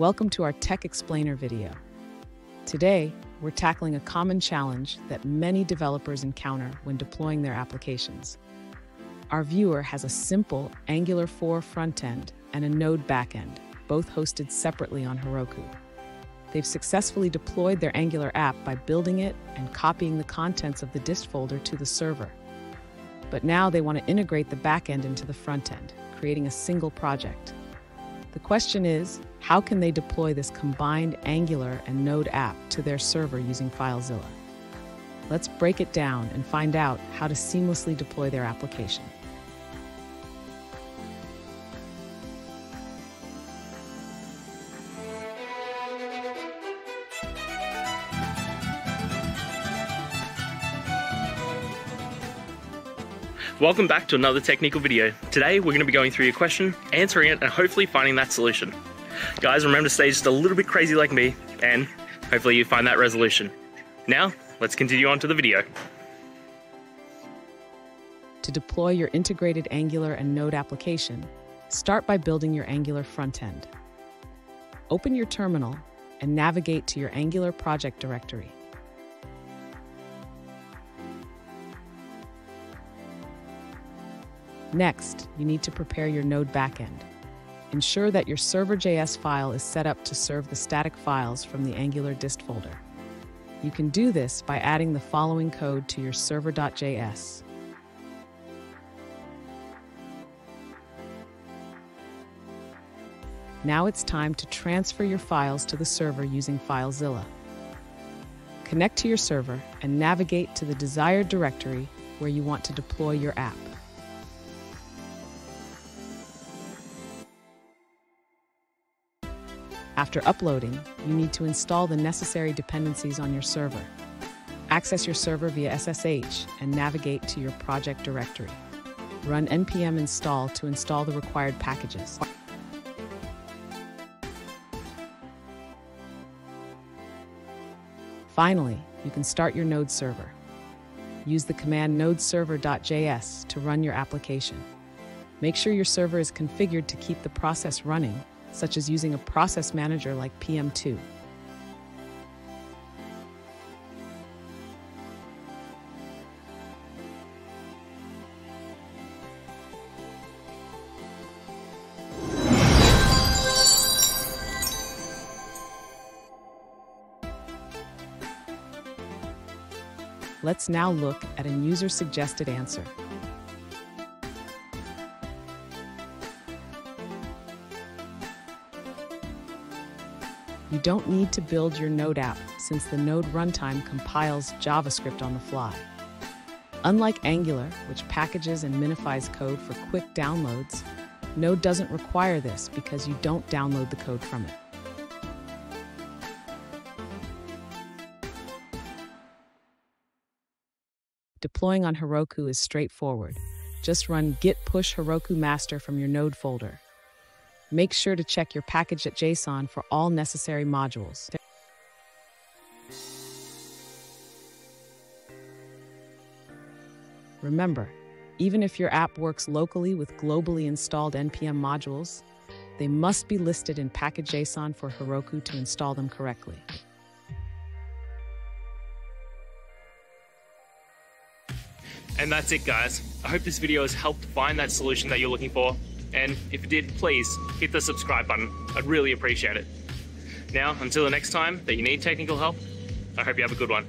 Welcome to our Tech Explainer video. Today, we're tackling a common challenge that many developers encounter when deploying their applications. Our viewer has a simple Angular 4 frontend and a Node backend, both hosted separately on Heroku. They've successfully deployed their Angular app by building it and copying the contents of the dist folder to the server. But now they want to integrate the backend into the frontend, creating a single project. The question is, how can they deploy this combined Angular and Node app to their server using FileZilla? Let's break it down and find out how to seamlessly deploy their application. Welcome back to another technical video. Today we're going to be going through your question, answering it, and hopefully finding that solution. Guys, remember to stay just a little bit crazy like me, and hopefully you find that resolution. Now, let's continue on to the video. To deploy your integrated Angular and Node application, start by building your Angular front end. Open your terminal and navigate to your Angular project directory. Next, you need to prepare your Node backend. Ensure that your server.js file is set up to serve the static files from the Angular dist folder. You can do this by adding the following code to your server.js. Now it's time to transfer your files to the server using FileZilla. Connect to your server and navigate to the desired directory where you want to deploy your app. After uploading, you need to install the necessary dependencies on your server. Access your server via SSH and navigate to your project directory. Run npm install to install the required packages. Finally, you can start your Node server. Use the command nodeserver.js to run your application. Make sure your server is configured to keep the process running such as using a process manager like PM2. Let's now look at a user-suggested answer. You don't need to build your Node app since the Node runtime compiles JavaScript on the fly. Unlike Angular, which packages and minifies code for quick downloads, Node doesn't require this because you don't download the code from it. Deploying on Heroku is straightforward. Just run git push Heroku master from your Node folder Make sure to check your package.json for all necessary modules. Remember, even if your app works locally with globally installed NPM modules, they must be listed in package.json for Heroku to install them correctly. And that's it guys. I hope this video has helped find that solution that you're looking for and if it did, please hit the subscribe button. I'd really appreciate it. Now, until the next time that you need technical help, I hope you have a good one.